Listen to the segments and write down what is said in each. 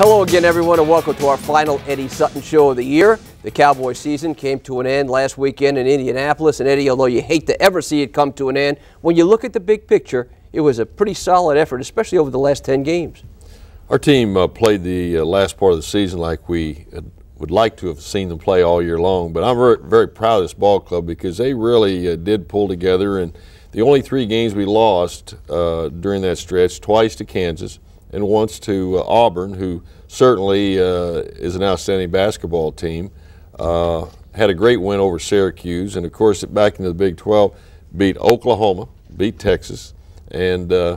Hello again, everyone, and welcome to our final Eddie Sutton show of the year. The Cowboy season came to an end last weekend in Indianapolis, and Eddie, although you hate to ever see it come to an end, when you look at the big picture, it was a pretty solid effort, especially over the last 10 games. Our team uh, played the uh, last part of the season like we would like to have seen them play all year long, but I'm very, very proud of this ball club because they really uh, did pull together, and the only three games we lost uh, during that stretch, twice to Kansas, and once to uh, Auburn, who certainly uh, is an outstanding basketball team. Uh, had a great win over Syracuse, and of course, back into the Big 12, beat Oklahoma, beat Texas, and uh,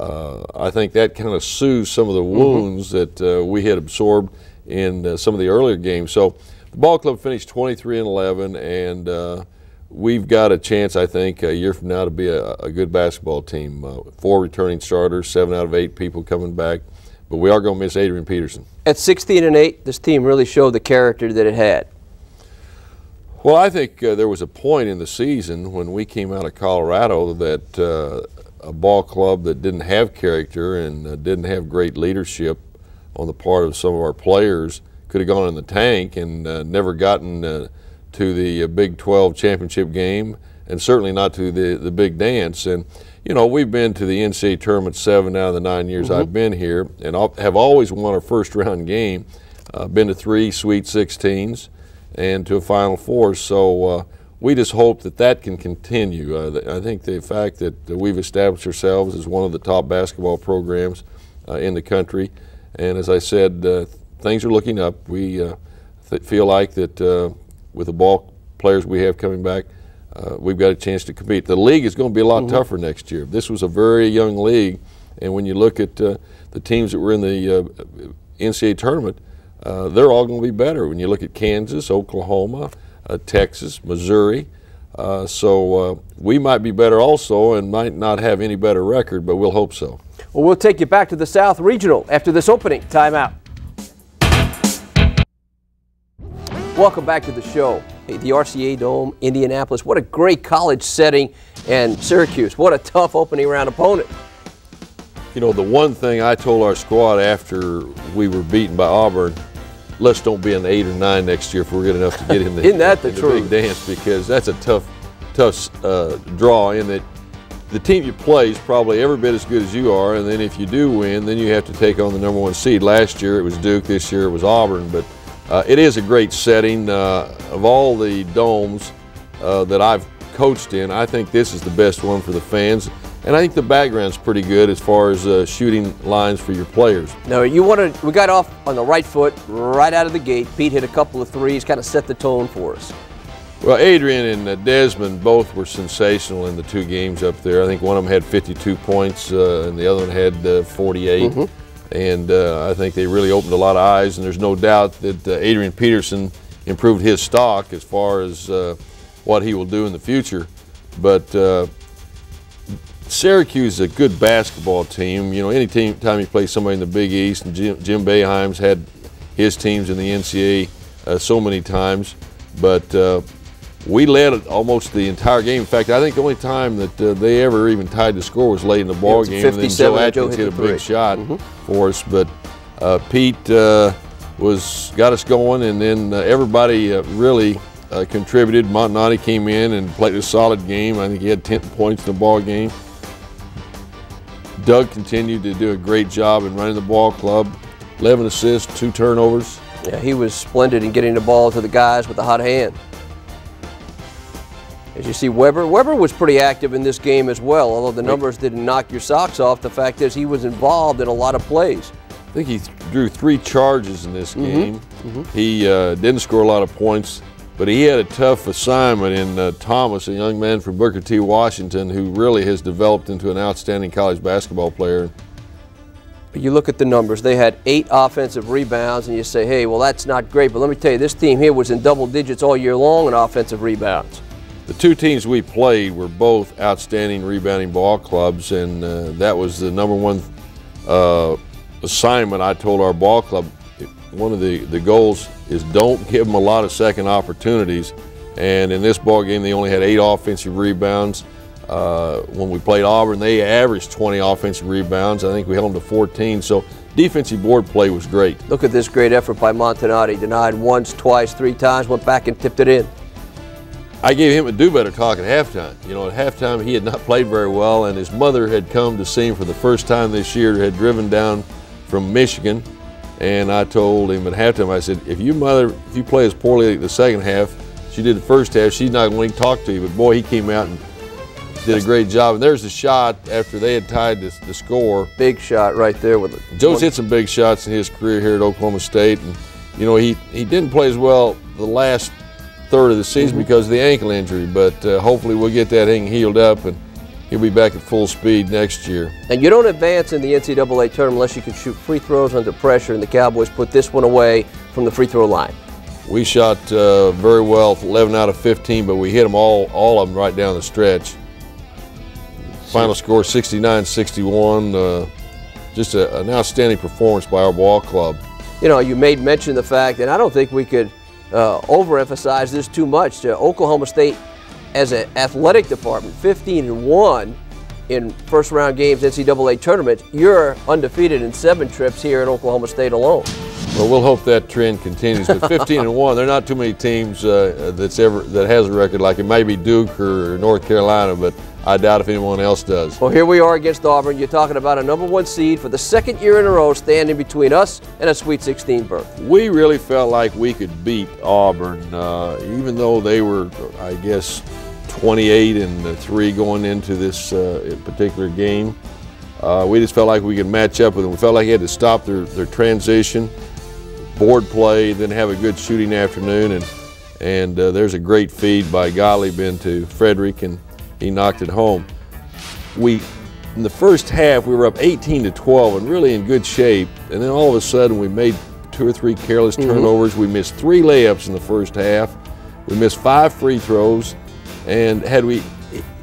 uh, I think that kind of soothes some of the mm-hmm. wounds mm -hmm. that uh, we had absorbed in some of the earlier games. So the ball club finished 23 and 11, and we've got a chance, I think, a year from now to be a, a good basketball team. Uh, four returning starters, seven out of eight people coming back, but we are going to miss Adrian Peterson. At 16 and 8, this team really showed the character that it had. Well, I think uh, there was a point in the season when we came out of Colorado that uh, a ball club that didn't have character and uh, didn't have great leadership on the part of some of our players could have gone in the tank and uh, never gotten uh, to the uh, Big 12 championship game and certainly not to the, the big dance. And, you know, we've been to the NCAA tournament seven out of the nine years mm -hmm. I've been here and have always won a first round game. Uh, been to three Sweet 16s and to a Final Four. So uh, we just hope that that can continue. Uh, I think the fact that we've established ourselves as one of the top basketball programs uh, in the country, and as I said, uh, things are looking up. We uh, feel like that with the ball players we have coming back, uh, we've got a chance to compete. The league is going to be a lot mm -hmm. tougher next year. This was a very young league, and when you look at uh, the teams that were in the uh, NCAA tournament, uh, they're all going to be better. When you look at Kansas, Oklahoma, uh, Texas, Missouri, uh, so we might be better also and might not have any better record, but we'll hope so. Well, we'll take you back to the South Regional after this opening timeout. Welcome back to the show. Hey, the RCA Dome, Indianapolis, what a great college setting, and Syracuse, what a tough opening round opponent. You know, the one thing I told our squad after we were beaten by Auburn, let's don't be an eight or nine next year if we're good enough to get in the, Isn't that the, the big dance because that's a tough, tough uh, draw in that the team you play is probably every bit as good as you are, and then if you do win, then you have to take on the number one seed. Last year it was Duke, this year it was Auburn, but uh, it is a great setting. Uh, of all the domes uh, that I've coached in, I think this is the best one for the fans. And I think the background's pretty good as far as uh, shooting lines for your players. No, you wanted, we got off on the right foot right out of the gate. Pete hit a couple of threes, kind of set the tone for us. Well, Adrian and uh, Desmond both were sensational in the two games up there. I think one of them had 52 points uh, and the other one had 48. Mm -hmm and uh, I think they really opened a lot of eyes. And there's no doubt that uh, Adrian Peterson improved his stock as far as uh, what he will do in the future. But uh, Syracuse is a good basketball team. You know, any team, time you play somebody in the Big East, and Jim, Jim had his teams in the NCAA uh, so many times, but uh, we led almost the entire game. In fact, I think the only time that uh, they ever even tied the score was late in the ball yeah, game. And then Joe Adkins hit, hit a big shot mm -hmm. for us. But uh, Pete uh, was got us going, and then uh, everybody uh, really uh, contributed. Montonati came in and played a solid game. I think he had 10 points in the ball game. Doug continued to do a great job in running the ball club. 11 assists, two turnovers. Yeah, he was splendid in getting the ball to the guys with a hot hand. As you see Webber, Webber was pretty active in this game as well, although the numbers didn't knock your socks off. The fact is he was involved in a lot of plays. I think he drew three charges in this mm-hmm. game. Mm -hmm. He uh, didn't score a lot of points, but he had a tough assignment in uh, Thomas, a young man from Booker T. Washington, who really has developed into an outstanding college basketball player. But you look at the numbers, they had eight offensive rebounds, and you say, hey, well, that's not great. But let me tell you, this team here was in double digits all year long in offensive rebounds. The two teams we played were both outstanding rebounding ball clubs, and uh, that was the number one uh, assignment I told our ball club. One of the, the goals is don't give them a lot of second opportunities. And in this ball game, they only had eight offensive rebounds. Uh, when we played Auburn, they averaged 20 offensive rebounds. I think we held them to 14. So defensive board play was great. Look at this great effort by Montonati. Denied once, twice, three times, went back and tipped it in. I gave him a do better talk at halftime. You know, at halftime he had not played very well, and his mother had come to see him for the first time this year, had driven down from Michigan. And I told him at halftime, I said, if you mother, if you play as poorly the second half, she did the first half, she's not going to talk to you. But boy, he came out and did a great job. And there's the shot after they had tied the, the score. Big shot right there with it. Joe's hit some big shots in his career here at Oklahoma State. And, you know, he, he didn't play as well the last third of the season mm -hmm. because of the ankle injury. But uh, hopefully we'll get that thing healed up and he'll be back at full speed next year. And you don't advance in the NCAA tournament unless you can shoot free throws under pressure, and the Cowboys put this one away from the free throw line. We shot uh, very well, 11 out of 15, but we hit them all, all of them right down the stretch. Final score 69-61. Uh, just a, an outstanding performance by our ball club. You know, you made mention of the fact, and I don't think we could – uh, overemphasize this too much. Uh, Oklahoma State, as an athletic department, 15 and one in first round games NCAA tournaments. You're undefeated in seven trips here at Oklahoma State alone. Well, we'll hope that trend continues. But 15 and one, there are not too many teams uh, that's ever that has a record like it. May be Duke or North Carolina, but I doubt if anyone else does. Well, here we are against Auburn. You're talking about a number one seed for the second year in a row standing between us and a Sweet 16 berth. We really felt like we could beat Auburn, uh, even though they were, I guess, 28 and 3 going into this uh, particular game. Uh, we just felt like we could match up with them. We felt like we had to stop their, their transition, board play, then have a good shooting afternoon. And, and uh, there's a great feed by Gottlieb into Fredrik. and he knocked it home. We, in the first half, we were up 18 to 12 and really in good shape. And then all of a sudden, we made two or three careless mm -hmm. turnovers. We missed three layups in the first half. We missed five free throws. And had we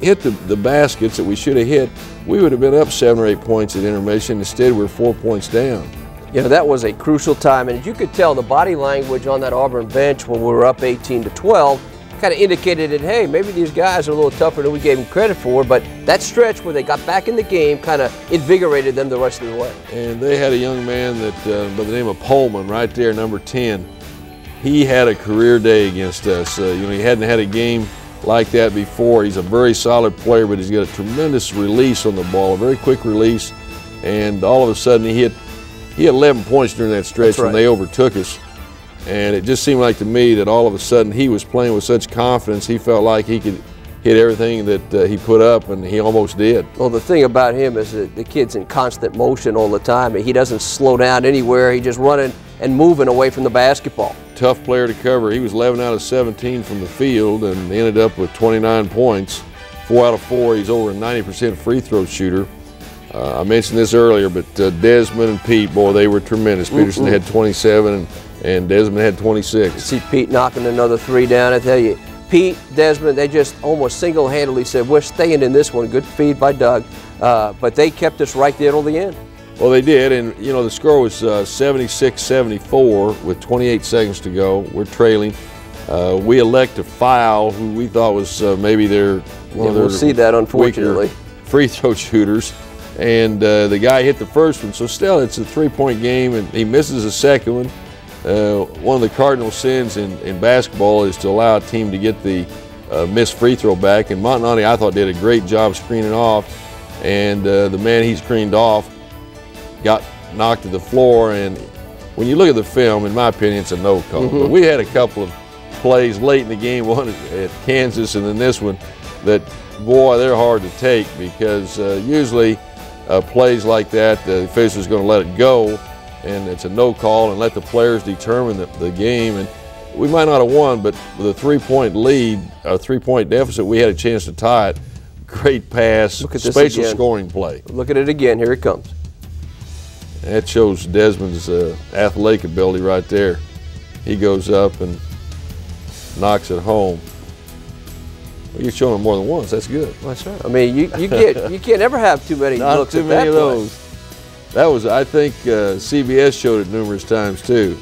hit the, the baskets that we should have hit, we would have been up seven or eight points at intermission. Instead, we're four points down. You know, that was a crucial time. And as you could tell the body language on that Auburn bench when we were up 18 to 12 kind of indicated that, hey, maybe these guys are a little tougher than we gave them credit for, but that stretch where they got back in the game kind of invigorated them the rest of the way. And they had a young man that, uh, by the name of Pohlman, right there, number 10. He had a career day against us. Uh, you know, he hadn't had a game like that before. He's a very solid player, but he's got a tremendous release on the ball, a very quick release, and all of a sudden he hit he had 11 points during that stretch right. when they overtook us. And it just seemed like to me that all of a sudden he was playing with such confidence, he felt like he could hit everything that uh, he put up, and he almost did. Well, the thing about him is that the kid's in constant motion all the time. He doesn't slow down anywhere. He's just running and moving away from the basketball. Tough player to cover. He was 11 out of 17 from the field and ended up with 29 points. Four out of four. He's over a 90% free throw shooter. Uh, I mentioned this earlier, but uh, Desmond and Pete, boy, they were tremendous. Peterson mm had 27 and and Desmond had 26. See Pete knocking another three down. I tell you, Pete, Desmond, they just almost single-handedly said, we're staying in this one. Good feed by Doug. Uh, but they kept us right there till the end. Well, they did, and you know the score was 76-74 uh, with 28 seconds to go. We're trailing. Uh, we elect to foul who we thought was uh, maybe their one yeah, we'll see that unfortunately free throw shooters, and uh, the guy hit the first one. So still, it's a three-point game, and he misses the second one. Uh, one of the cardinal sins in, in basketball is to allow a team to get the uh, missed free throw back. And Montonati, I thought, did a great job screening off. And uh, the man he screened off got knocked to the floor. And when you look at the film, in my opinion, it's a no call. Mm -hmm. But we had a couple of plays late in the game, one at Kansas and then this one, that, boy, they're hard to take because uh, usually uh, plays like that, the official is going to let it go and it's a no call and let the players determine the, the game. And we might not have won, but with a three-point lead, a three-point deficit, we had a chance to tie it. Great pass, Look at spatial scoring play. Look at it again. Here it comes. That shows Desmond's uh, athletic ability right there. He goes up and knocks it home. Well, you're showing more than once. That's good. That's right. I mean, you, you get you can't ever have too many Not looks too at many of those. That was, I think, uh, CBS showed it numerous times too.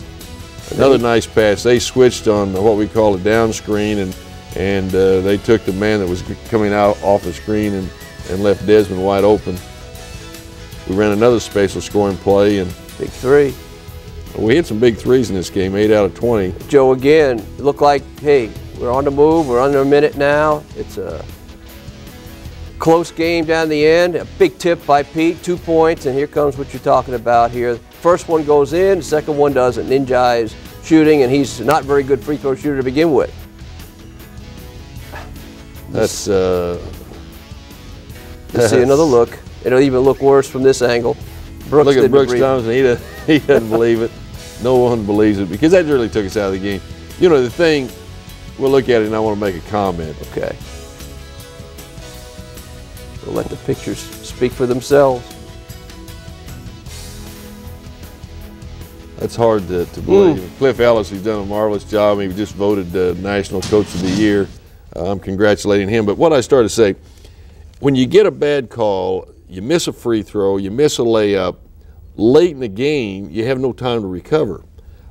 Another nice pass. They switched on what we call a down screen, and and uh, they took the man that was coming out off the screen and, and left Desmond wide open. We ran another spatial scoring play and big three. We had some big threes in this game, eight out of 20. Joe, again, looked like, hey, we're on the move. We're under a minute now. It's a close game down the end. A big tip by Pete, two points, and here comes what you're talking about here. First one goes in, second one doesn't. N'diaye is shooting, and he's not very good free throw shooter to begin with. That's. Uh, Let's see another look. It'll even look worse from this angle. Brooks look at Brooks Thompson. He, does, he doesn't believe it. No one believes it because that really took us out of the game. You know, the thing, we'll look at it and I want to make a comment. Okay. We'll let the pictures speak for themselves. That's hard to, to believe. Mm. Cliff Ellis, he's done a marvelous job. He just voted uh, National Coach of the Year. Uh, I'm congratulating him. But what I started to say, when you get a bad call, you miss a free throw, you miss a layup, late in the game, you have no time to recover.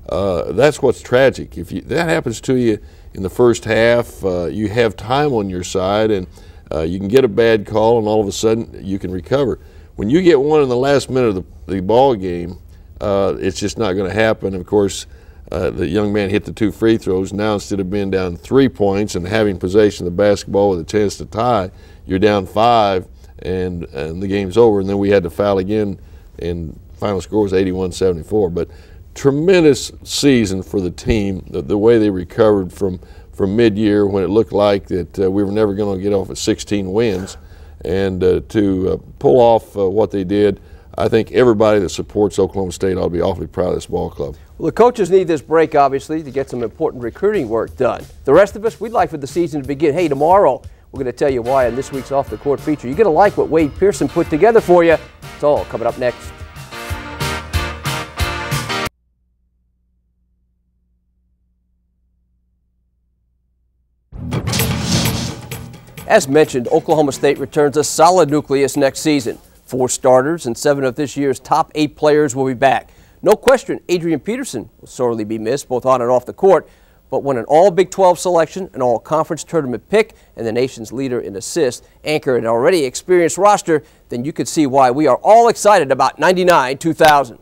Uh, that's what's tragic. If you, that happens to you in the first half, uh, you have time on your side, and uh, you can get a bad call, and all of a sudden you can recover. When you get one in the last minute of the, the ball game, uh, it's just not going to happen. Of course, uh, the young man hit the two free throws. Now, instead of being down three points and having possession of the basketball with a chance to tie, you're down five, and, and the game's over. And then we had to foul again, and final score was 81-74. But tremendous season for the team. The, the way they recovered from from mid-year when it looked like that uh, we were never going to get off at 16 wins, and uh, to uh, pull off uh, what they did. I think everybody that supports Oklahoma State ought to be awfully proud of this ball club. Well, the coaches need this break, obviously, to get some important recruiting work done. The rest of us, we'd like for the season to begin. Hey, tomorrow, we're going to tell you why in this week's Off the Court feature. You're going to like what Wade Pearson put together for you. It's all coming up next. As mentioned, Oklahoma State returns a solid nucleus next season. Four starters and seven of this year's top eight players will be back. No question, Adrian Peterson will sorely be missed, both on and off the court. But when an all Big 12 selection, an all conference tournament pick, and the nation's leader in assists anchor an already experienced roster, then you could see why we are all excited about 99 2000.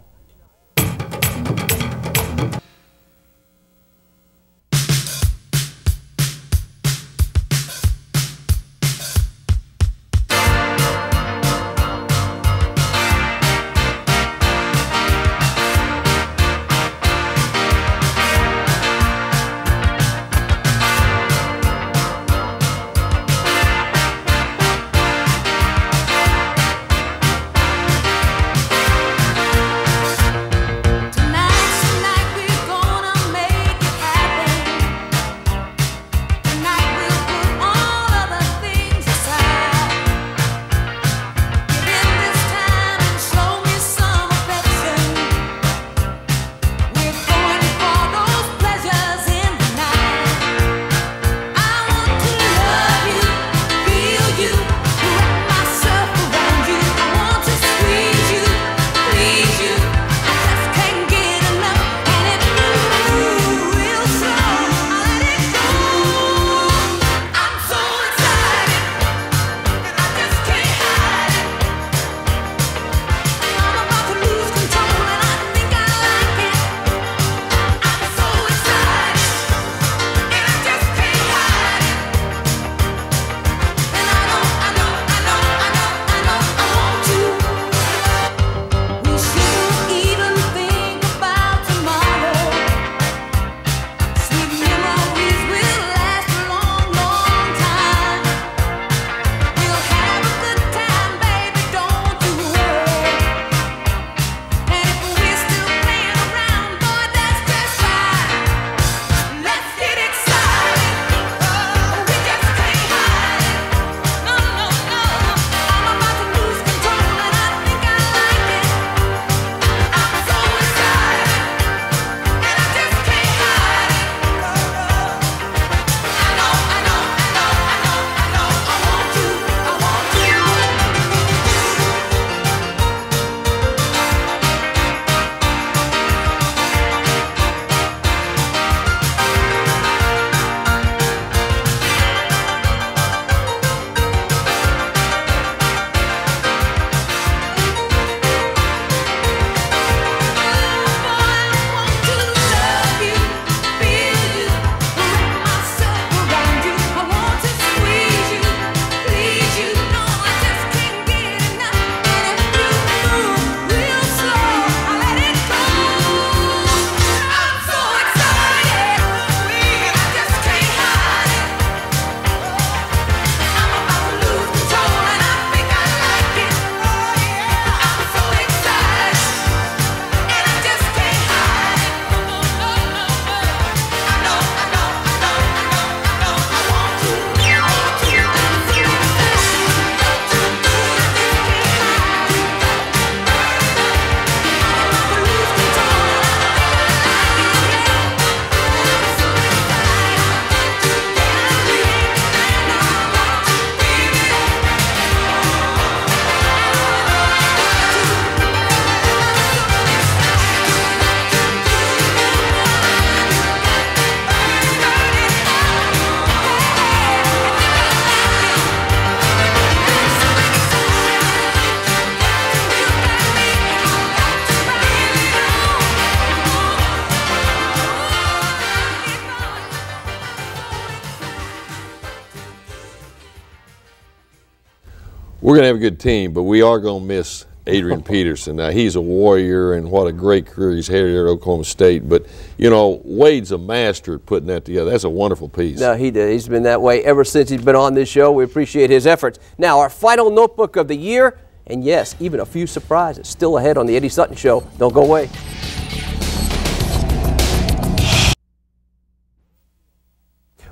We're going to have a good team, but we are going to miss Adrian Peterson. Now, he's a warrior, and what a great career he's had here at Oklahoma State. But, you know, Wade's a master at putting that together. That's a wonderful piece. No, he did. He's been that way ever since he's been on this show. We appreciate his efforts. Now, our final notebook of the year, and yes, even a few surprises still ahead on the Eddie Sutton Show. Don't go away.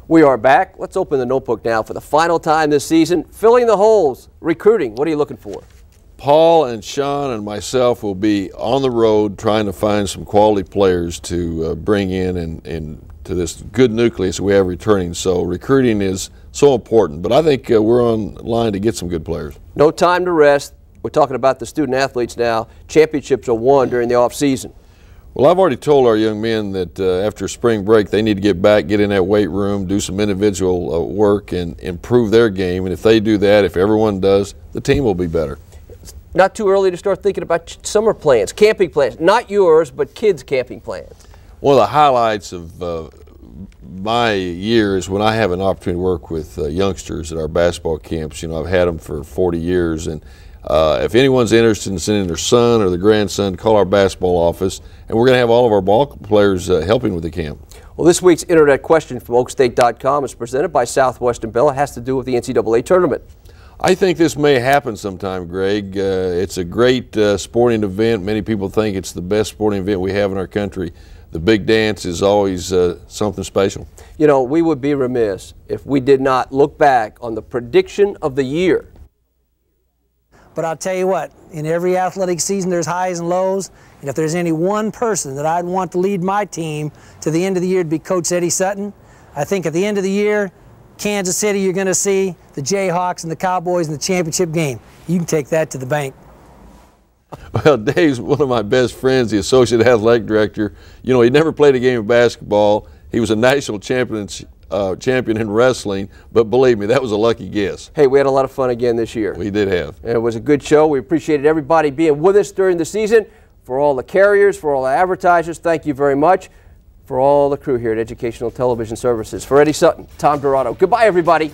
We are back. Let's open the notebook now for the final time this season. Filling the holes, recruiting. What are you looking for? Paul and Sean and myself will be on the road trying to find some quality players to uh, bring in and, and to this good nucleus we have returning. So recruiting is so important, but I think uh, we're on line to get some good players. No time to rest. We're talking about the student athletes now. Championships are won during the off season. Well, I've already told our young men that uh, after spring break, they need to get back, get in that weight room, do some individual uh, work, and improve their game. And if they do that, if everyone does, the team will be better. Not too early to start thinking about summer plans, camping plans. Not yours, but kids' camping plans. One of the highlights of uh, my year is when I have an opportunity to work with uh, youngsters at our basketball camps. You know, I've had them for 40 years, and uh, if anyone's interested in sending their son or their grandson, call our basketball office, and we're going to have all of our ball players uh, helping with the camp. Well, this week's internet question from okstate.com is presented by Southwestern Bell. It has to do with the NCAA tournament. I think this may happen sometime, Greg. Uh, it's a great uh, sporting event. Many people think it's the best sporting event we have in our country. The big dance is always uh, something special. You know, we would be remiss if we did not look back on the prediction of the year but I'll tell you what, in every athletic season, there's highs and lows. And if there's any one person that I'd want to lead my team to the end of the year to be Coach Eddie Sutton, I think at the end of the year, Kansas City, you're going to see the Jayhawks and the Cowboys in the championship game. You can take that to the bank. Well, Dave's one of my best friends, the associate athletic director. You know, he never played a game of basketball. He was a national champion uh, champion in wrestling, but believe me, that was a lucky guess. Hey, we had a lot of fun again this year. We did have. And it was a good show. We appreciated everybody being with us during the season. For all the carriers, for all the advertisers, thank you very much. For all the crew here at Educational Television Services. For Eddie Sutton, Tom Dirato. Goodbye, everybody.